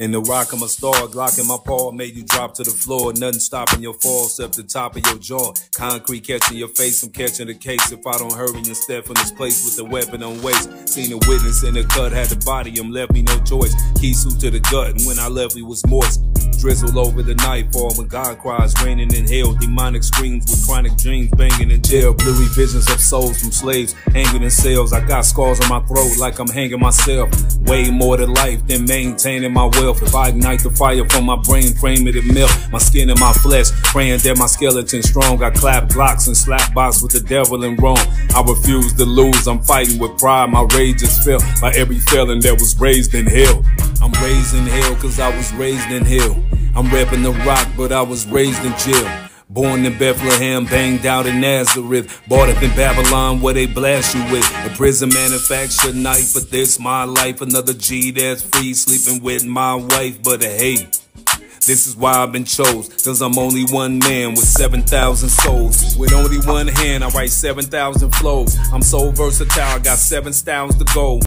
In the rock, I'm a star. Glock in my paw made you drop to the floor. Nothing stopping your fall except the top of your jaw. Concrete catching your face, I'm catching the case. If I don't hurry and step in this place with the weapon on waist. Seen a witness in the cut, had the body him, left me no choice. Suit to the gut, and when I left, he was moist. Drizzle over the nightfall when God cries, raining in hell. Demonic screams with chronic dreams, banging in jail. Blurry visions of souls from slaves hanging in cells. I got scars on my throat like I'm hanging myself. Way more to life than maintaining my wealth. If I ignite the fire from my brain, frame it, it melt. My skin and my flesh, praying that my skeleton strong. I clap blocks and slap box with the devil in Rome. I refuse to lose, I'm fighting with pride. My rage is felt by every felon that was raised in hell. I'm raised in hell cause I was raised in hell. I'm repping the rock, but I was raised in jail. Born in Bethlehem, banged out in Nazareth. Bought up in Babylon where they blast you with a prison manufactured knife. But this my life, another G that's free, sleeping with my wife. But hey, this is why I've been chose. Cause I'm only one man with 7,000 souls. With only one hand, I write 7,000 flows. I'm so versatile, I got seven styles to go.